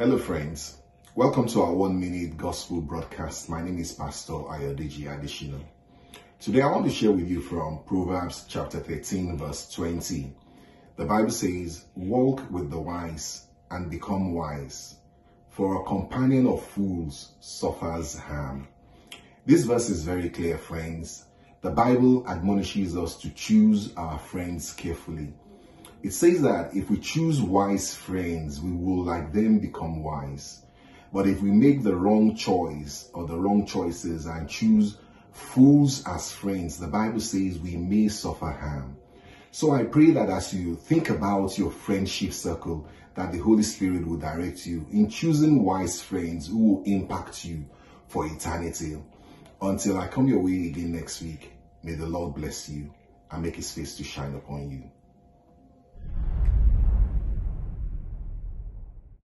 Hello, friends. Welcome to our one minute gospel broadcast. My name is Pastor Ayodeji Adesina. Today, I want to share with you from Proverbs chapter 13, verse 20. The Bible says, Walk with the wise and become wise, for a companion of fools suffers harm. This verse is very clear, friends. The Bible admonishes us to choose our friends carefully. It says that if we choose wise friends, we will like them become wise. But if we make the wrong choice or the wrong choices and choose fools as friends, the Bible says we may suffer harm. So I pray that as you think about your friendship circle, that the Holy Spirit will direct you in choosing wise friends who will impact you for eternity. Until I come your way again next week, may the Lord bless you and make his face to shine upon you.